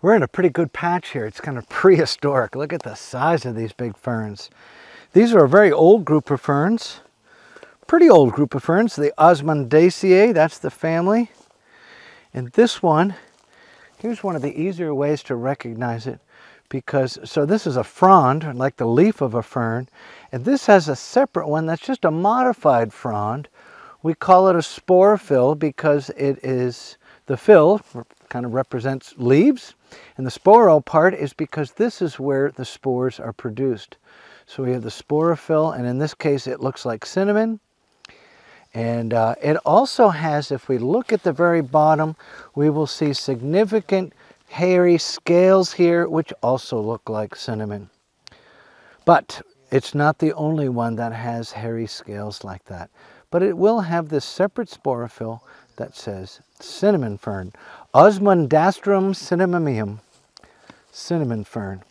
We're in a pretty good patch here. It's kind of prehistoric. Look at the size of these big ferns. These are a very old group of ferns. Pretty old group of ferns. The Osmundaceae, that's the family. And this one, here's one of the easier ways to recognize it because, so this is a frond, like the leaf of a fern, and this has a separate one that's just a modified frond. We call it a sporophyll because it is, the phyll kind of represents leaves, and the sporal part is because this is where the spores are produced. So we have the sporophyll, and in this case it looks like cinnamon. And uh, it also has, if we look at the very bottom, we will see significant hairy scales here, which also look like cinnamon. But it's not the only one that has hairy scales like that. But it will have this separate sporophyll that says cinnamon fern, Osmundastrum cinnamomum, cinnamon fern.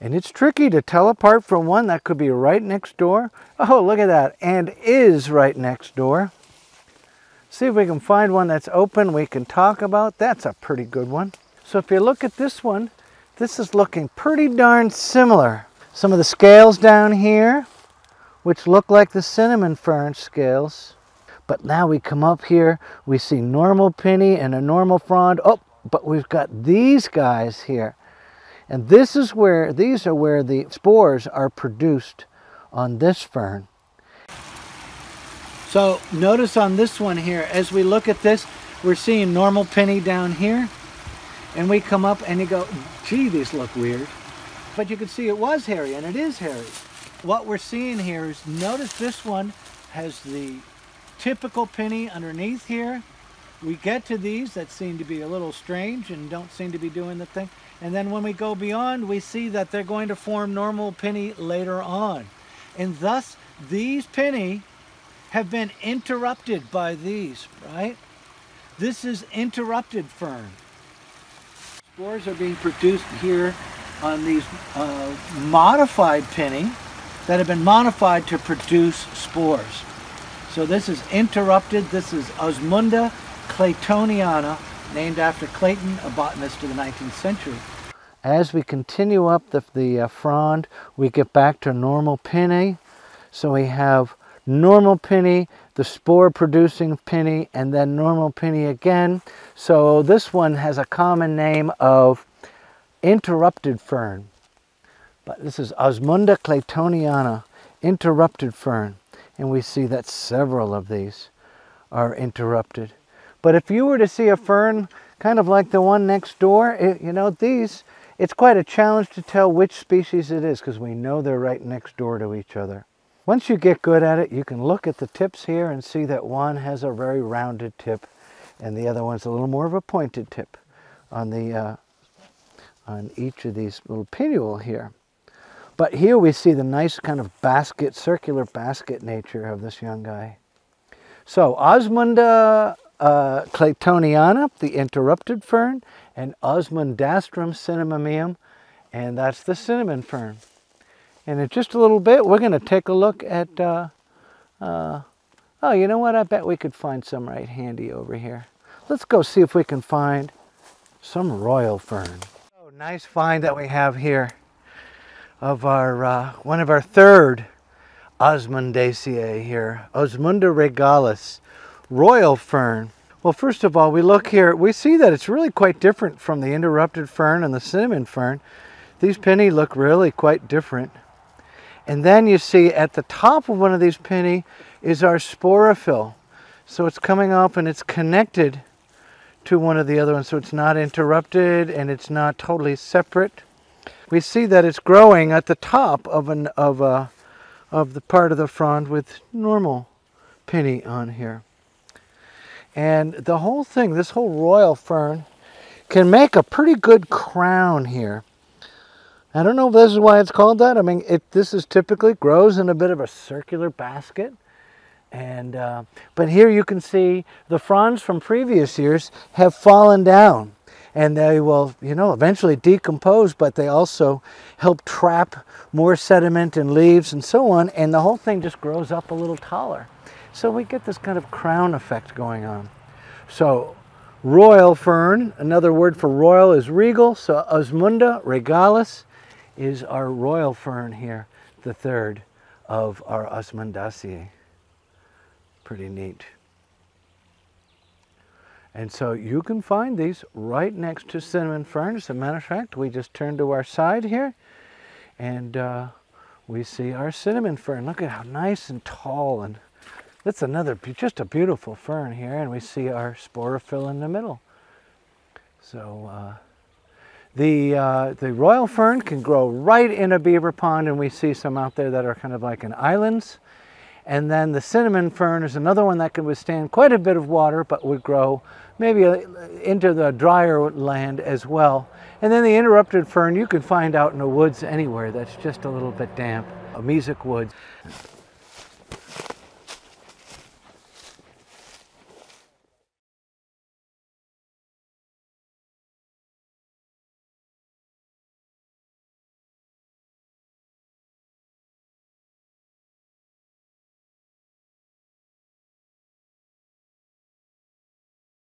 And it's tricky to tell apart from one that could be right next door. Oh, look at that, and is right next door. See if we can find one that's open we can talk about. That's a pretty good one. So if you look at this one, this is looking pretty darn similar. Some of the scales down here, which look like the cinnamon fern scales. But now we come up here, we see normal pinnae and a normal frond. Oh, but we've got these guys here. And this is where, these are where the spores are produced on this fern. So notice on this one here, as we look at this, we're seeing normal pinnae down here and we come up and you go, gee, these look weird. But you can see it was hairy, and it is hairy. What we're seeing here is, notice this one has the typical pinnae underneath here. We get to these that seem to be a little strange and don't seem to be doing the thing. And then when we go beyond, we see that they're going to form normal pinnae later on. And thus, these pinnae have been interrupted by these, right? This is interrupted fern. Spores are being produced here on these uh, modified pinnae that have been modified to produce spores. So this is interrupted. This is Osmunda claytoniana, named after Clayton, a botanist of the 19th century. As we continue up the, the uh, frond, we get back to normal pinnae. So we have normal pinnae, the spore producing pinnae, and then normal pinnae again. So this one has a common name of interrupted fern. But this is Osmunda claytoniana, interrupted fern. And we see that several of these are interrupted. But if you were to see a fern kind of like the one next door, it, you know, these, it's quite a challenge to tell which species it is because we know they're right next door to each other. Once you get good at it, you can look at the tips here and see that one has a very rounded tip and the other one's a little more of a pointed tip on the uh, on each of these little pinnules here. But here we see the nice kind of basket, circular basket nature of this young guy. So Osmunda uh, claytoniana, the interrupted fern, and Osmundastrum cinnamomum, and that's the cinnamon fern. And in just a little bit, we're going to take a look at, uh, uh, oh, you know what? I bet we could find some right handy over here. Let's go see if we can find some royal fern. Oh, nice find that we have here of our, uh, one of our third Osmundaceae here, Osmunda regalis, royal fern. Well, first of all, we look here, we see that it's really quite different from the interrupted fern and the cinnamon fern. These pinnae look really quite different. And then you see at the top of one of these pinnae is our sporophyll. So it's coming off and it's connected to one of the other ones. So it's not interrupted and it's not totally separate. We see that it's growing at the top of, an, of, a, of the part of the frond with normal pinnae on here. And the whole thing, this whole royal fern, can make a pretty good crown here. I don't know if this is why it's called that. I mean, it, this is typically grows in a bit of a circular basket. And, uh, but here you can see the fronds from previous years have fallen down and they will, you know, eventually decompose, but they also help trap more sediment and leaves and so on, and the whole thing just grows up a little taller. So we get this kind of crown effect going on. So royal fern. Another word for royal is regal. So Osmunda regalis is our royal fern here, the third of our Osmundaceae. Pretty neat. And so you can find these right next to cinnamon fern. As a matter of fact, we just turned to our side here and uh, we see our cinnamon fern. Look at how nice and tall and that's another, just a beautiful fern here and we see our sporophyll in the middle. So uh, the, uh, the royal fern can grow right in a beaver pond and we see some out there that are kind of like in islands. And then the cinnamon fern is another one that can withstand quite a bit of water but would grow maybe into the drier land as well. And then the interrupted fern you can find out in the woods anywhere that's just a little bit damp, a mesic woods.